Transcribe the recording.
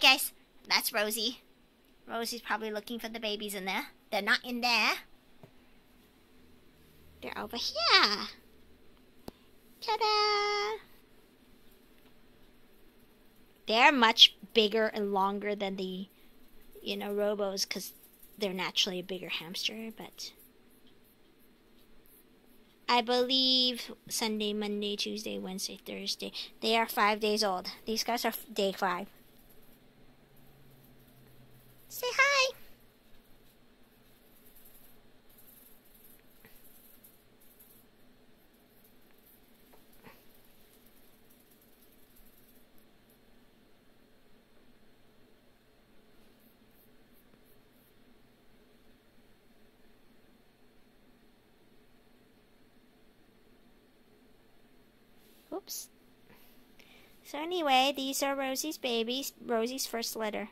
Guys. That's Rosie. Rosie's probably looking for the babies in there. They're not in there. They're over here. Ta-da! They're much bigger and longer than the, you know, robos because they're naturally a bigger hamster, but I believe Sunday, Monday, Tuesday, Wednesday, Thursday. They are five days old. These guys are day five. Oops. So anyway, these are Rosie's babies. Rosie's first litter.